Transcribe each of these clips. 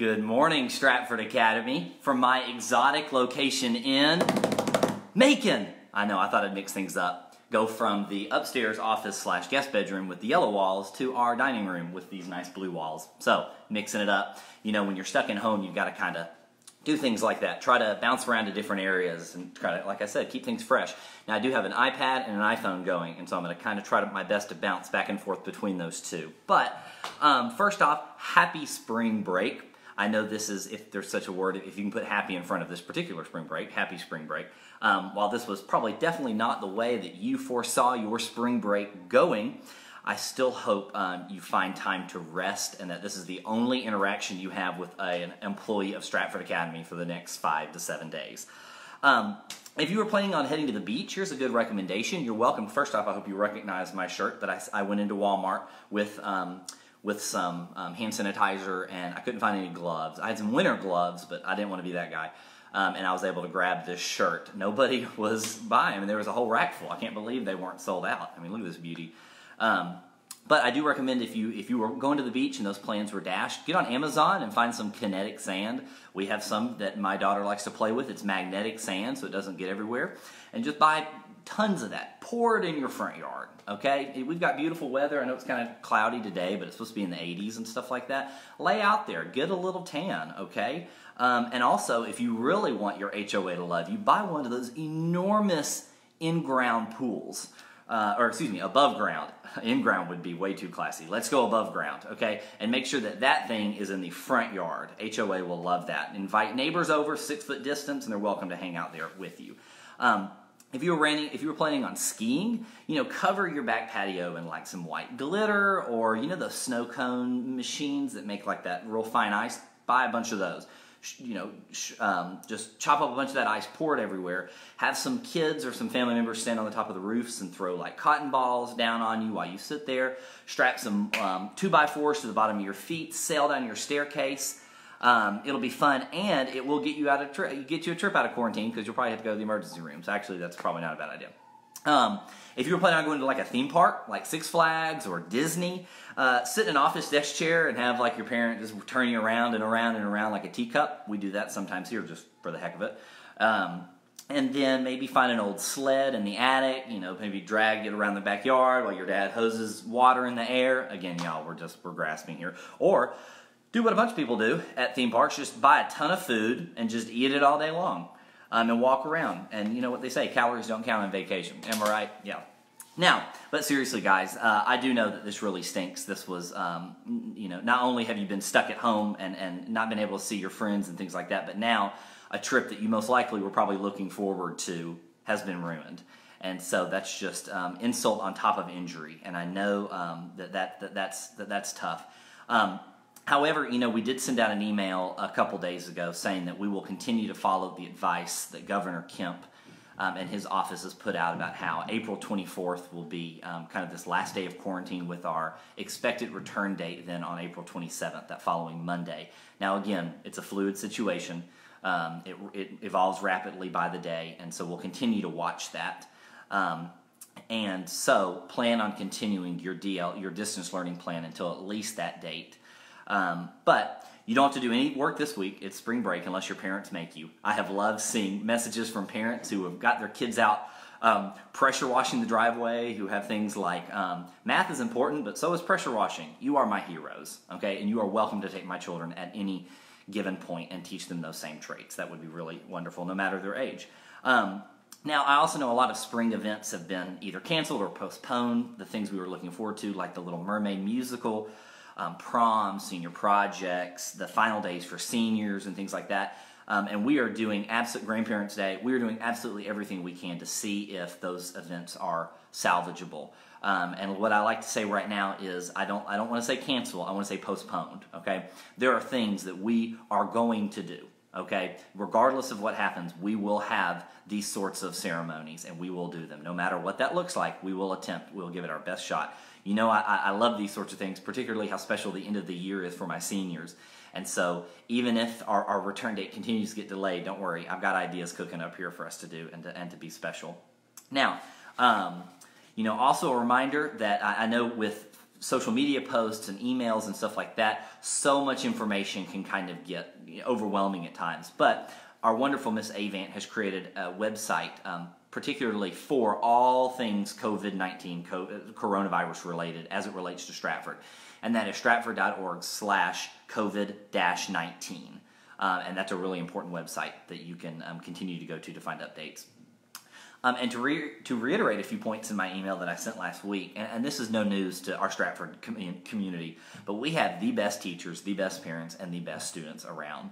Good morning, Stratford Academy, from my exotic location in Macon. I know, I thought I'd mix things up. Go from the upstairs office slash guest bedroom with the yellow walls to our dining room with these nice blue walls. So, mixing it up. You know, when you're stuck in home, you've got to kind of do things like that. Try to bounce around to different areas and try to, like I said, keep things fresh. Now, I do have an iPad and an iPhone going, and so I'm going to kind of try my best to bounce back and forth between those two. But um, first off, happy spring break. I know this is, if there's such a word, if you can put happy in front of this particular spring break, happy spring break. Um, while this was probably definitely not the way that you foresaw your spring break going, I still hope um, you find time to rest and that this is the only interaction you have with a, an employee of Stratford Academy for the next five to seven days. Um, if you were planning on heading to the beach, here's a good recommendation. You're welcome. First off, I hope you recognize my shirt that I, I went into Walmart with. Um, with some um, hand sanitizer, and I couldn't find any gloves. I had some winter gloves, but I didn't want to be that guy. Um, and I was able to grab this shirt. Nobody was buying. I mean, there was a whole rack full. I can't believe they weren't sold out. I mean, look at this beauty. Um, but I do recommend if you if you were going to the beach and those plans were dashed, get on Amazon and find some kinetic sand. We have some that my daughter likes to play with. It's magnetic sand, so it doesn't get everywhere. And just buy tons of that. Pour it in your front yard. Okay, we've got beautiful weather. I know it's kind of cloudy today, but it's supposed to be in the 80s and stuff like that. Lay out there, get a little tan. Okay, um, and also if you really want your HOA to love you, buy one of those enormous in-ground pools uh, or excuse me, above ground. In ground would be way too classy. Let's go above ground, okay? And make sure that that thing is in the front yard. HOA will love that. Invite neighbors over, six foot distance, and they're welcome to hang out there with you. Um, if you were running, if you were planning on skiing, you know, cover your back patio in like some white glitter or you know those snow cone machines that make like that real fine ice. Buy a bunch of those you know, um, just chop up a bunch of that ice, pour it everywhere. Have some kids or some family members stand on the top of the roofs and throw like cotton balls down on you while you sit there. Strap some um, two by fours to the bottom of your feet. Sail down your staircase. Um, it'll be fun, and it will get you out of tri- get you a trip out of quarantine because you'll probably have to go to the emergency room. So actually, that's probably not a bad idea. If you were planning on going to like a theme park, like Six Flags or Disney, uh, sit in an office desk chair and have like your parent just turn you around and around and around like a teacup. We do that sometimes here just for the heck of it. Um, and then maybe find an old sled in the attic, you know, maybe drag it around the backyard while your dad hoses water in the air. Again, y'all, we're just, we're grasping here. Or do what a bunch of people do at theme parks, just buy a ton of food and just eat it all day long um, and walk around. And you know what they say, calories don't count on vacation. Am I right? Yeah. Now, but seriously, guys, uh, I do know that this really stinks. This was, um, you know, not only have you been stuck at home and, and not been able to see your friends and things like that, but now a trip that you most likely were probably looking forward to has been ruined. And so that's just um, insult on top of injury. And I know um, that, that, that, that's, that that's tough. Um, However, you know, we did send out an email a couple days ago saying that we will continue to follow the advice that Governor Kemp um, and his office has put out about how April 24th will be um, kind of this last day of quarantine with our expected return date then on April 27th, that following Monday. Now, again, it's a fluid situation. Um, it, it, evolves rapidly by the day, and so we'll continue to watch that. Um, and so, plan on continuing your DL, your distance learning plan until at least that date. Um, but you don't have to do any work this week. It's spring break unless your parents make you. I have loved seeing messages from parents who have got their kids out um, pressure washing the driveway, who have things like um, math is important, but so is pressure washing. You are my heroes, okay? And you are welcome to take my children at any given point and teach them those same traits. That would be really wonderful, no matter their age. Um, now, I also know a lot of spring events have been either canceled or postponed. The things we were looking forward to, like the Little Mermaid musical, um, prom, senior projects, the final days for seniors, and things like that. Um, and we are doing absolute Grandparents Day. We are doing absolutely everything we can to see if those events are salvageable. Um, and what I like to say right now is I don't I don't want to say cancel. I want to say postponed. Okay, there are things that we are going to do. Okay, regardless of what happens, we will have these sorts of ceremonies and we will do them. No matter what that looks like, we will attempt. We'll give it our best shot. You know, I, I love these sorts of things, particularly how special the end of the year is for my seniors. And so, even if our, our return date continues to get delayed, don't worry, I've got ideas cooking up here for us to do and to, and to be special. Now, um, you know, also a reminder that I, I know with social media posts and emails and stuff like that, so much information can kind of get overwhelming at times. But our wonderful Miss Avant has created a website um, particularly for all things COVID 19, coronavirus related as it relates to Stratford. And that is stratford.org slash COVID 19. Uh, and that's a really important website that you can um, continue to go to to find updates. Um, and to, re- to reiterate a few points in my email that I sent last week, and, and this is no news to our Stratford com- community, but we have the best teachers, the best parents, and the best students around.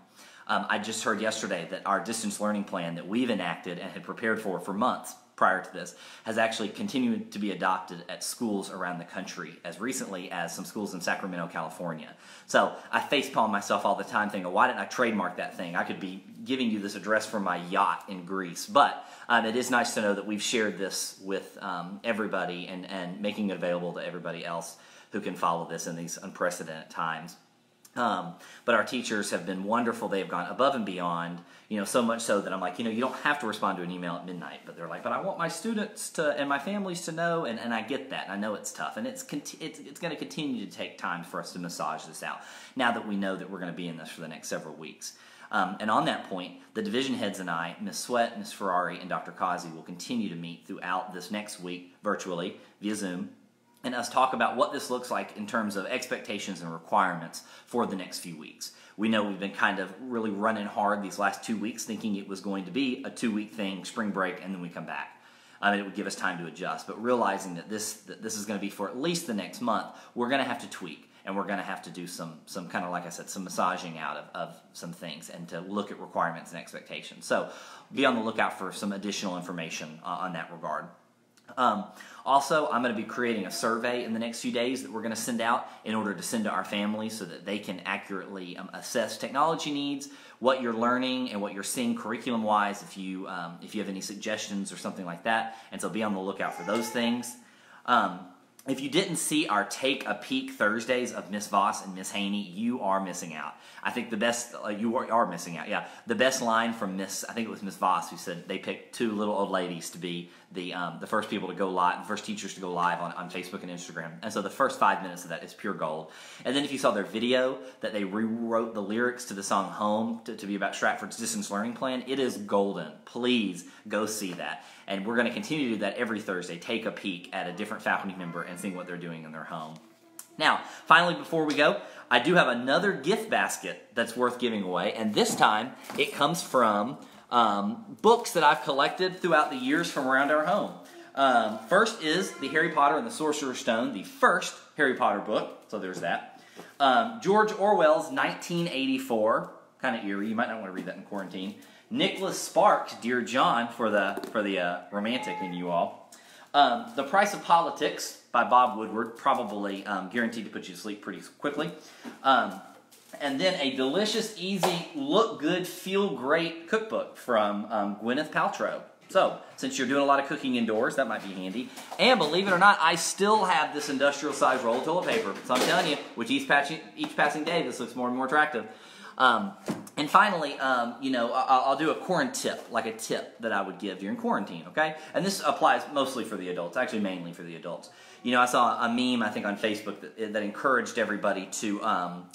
Um, I just heard yesterday that our distance learning plan that we've enacted and had prepared for for months prior to this has actually continued to be adopted at schools around the country as recently as some schools in Sacramento, California. So I facepalm myself all the time thinking, why didn't I trademark that thing? I could be giving you this address from my yacht in Greece. But um, it is nice to know that we've shared this with um, everybody and, and making it available to everybody else who can follow this in these unprecedented times. Um, but our teachers have been wonderful. They have gone above and beyond, you know, so much so that I'm like, you know, you don't have to respond to an email at midnight. But they're like, but I want my students to and my families to know, and, and I get that. I know it's tough, and it's it's, it's going to continue to take time for us to massage this out. Now that we know that we're going to be in this for the next several weeks. Um, and on that point, the division heads and I, Ms. Sweat, Ms. Ferrari, and Dr. Kazi, will continue to meet throughout this next week virtually via Zoom and us talk about what this looks like in terms of expectations and requirements for the next few weeks. We know we've been kind of really running hard these last two weeks, thinking it was going to be a two week thing, spring break, and then we come back. Um, it would give us time to adjust. But realizing that this that this is going to be for at least the next month, we're going to have to tweak and we're going to have to do some some kind of like I said, some massaging out of, of some things and to look at requirements and expectations. So be on the lookout for some additional information uh, on that regard. Um, also, I'm going to be creating a survey in the next few days that we're going to send out in order to send to our families so that they can accurately um, assess technology needs, what you're learning, and what you're seeing curriculum wise. If you um, if you have any suggestions or something like that, and so be on the lookout for those things. If you didn't see our Take a Peek Thursdays of Miss Voss and Miss Haney, you are missing out. I think the best, uh, you are, are, missing out, yeah. The best line from Miss, I think it was Miss Voss who said they picked two little old ladies to be the um, the first people to go live, the first teachers to go live on, on Facebook and Instagram. And so the first five minutes of that is pure gold. And then if you saw their video that they rewrote the lyrics to the song Home to, to be about Stratford's distance learning plan, it is golden. Please go see that. And we're going to continue to do that every Thursday. Take a peek at a different faculty member and see what they're doing in their home. Now, finally, before we go, I do have another gift basket that's worth giving away, and this time it comes from um, books that I've collected throughout the years from around our home. Um, first is The Harry Potter and the Sorcerer's Stone, the first Harry Potter book, so there's that. Um, George Orwell's 1984, kind of eerie, you might not want to read that in quarantine. Nicholas Sparks' Dear John for the, for the uh, romantic in you all. Um, the Price of Politics by Bob Woodward, probably um, guaranteed to put you to sleep pretty quickly. Um, and then a delicious, easy, look good, feel great cookbook from um, Gwyneth Paltrow. So, since you're doing a lot of cooking indoors, that might be handy. And believe it or not, I still have this industrial size roll of toilet paper. So I'm telling you, with each, patching, each passing day, this looks more and more attractive. Um, and finally, um, you know, I'll, I'll, do a quarantine tip, like a tip that I would give during quarantine, okay? And this applies mostly for the adults, actually mainly for the adults. You know, I saw a meme, I think, on Facebook that, that encouraged everybody to um,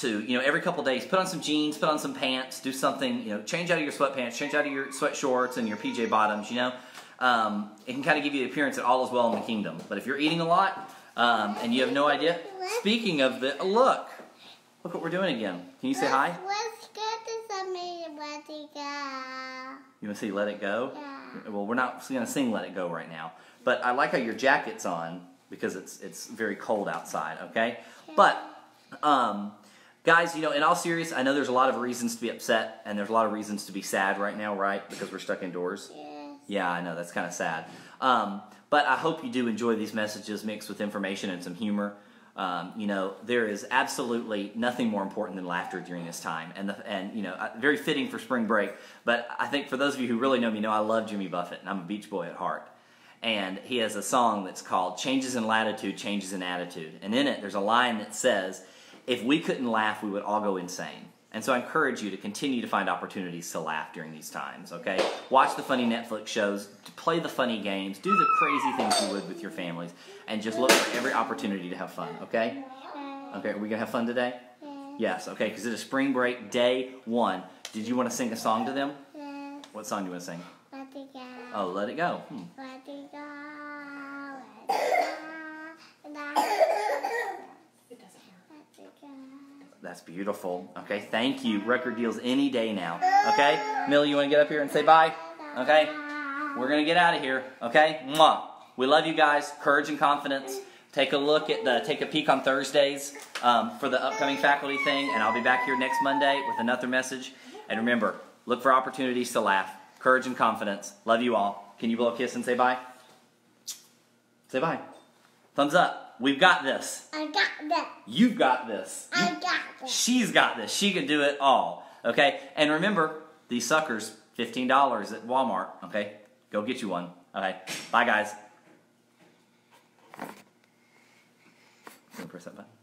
to, you know, every couple days, put on some jeans, put on some pants, do something, you know, change out of your sweatpants, change out of your sweat shorts and your PJ bottoms, you know. Um, it can kind of give you the appearance that all is well in the kingdom. But if you're eating a lot um, and you have no idea, speaking of the, look, look what we're doing again. Can you say hi? Let's get to something Let It Go. You want to say Let It Go? Yeah. Well, we're not going to sing Let It Go right now. But I like how your jacket's on because it's it's very cold outside, okay? Yeah. But um, Guys, you know, in all seriousness, I know there's a lot of reasons to be upset and there's a lot of reasons to be sad right now, right? Because we're stuck indoors. Yes. Yeah, I know, that's kind of sad. Um, but I hope you do enjoy these messages mixed with information and some humor. Um, you know, there is absolutely nothing more important than laughter during this time, and the, and you know, uh, very fitting for spring break. But I think for those of you who really know me, know I love Jimmy Buffett, and I'm a beach boy at heart. And he has a song that's called "Changes in Latitude, Changes in Attitude," and in it, there's a line that says, if we couldn't laugh, we would all go insane. And so I encourage you to continue to find opportunities to laugh during these times, okay? Watch the funny Netflix shows, play the funny games, do the crazy things you would with your families, and just look for every opportunity to have fun, okay? Okay, are we gonna have fun today? Yes, okay, because it is spring break day one. Did you want to sing a song to them? Yes. What song do you want to sing? Let it go. Oh, let it go. Hmm. Let it go. Let it go. Let It doesn't hurt. it go. That's beautiful. Okay, thank you. Record deals any day now. Okay, Millie, you want to get up here and say bye? Okay, we're gonna get out of here. Okay, Mwah. We love you guys. Courage and confidence. Take a look at the take a peek on Thursdays um, for the upcoming faculty thing, and I'll be back here next Monday with another message. And remember, look for opportunities to laugh. Courage and confidence. Love you all. Can you blow a kiss and say bye? Say bye. Thumbs up. We've got this. I got this. You've got this. I got this. She's got this. She can do it all. Okay? And remember, these suckers, $15 at Walmart. Okay? Go get you one. Okay? Bye, guys. Press that button.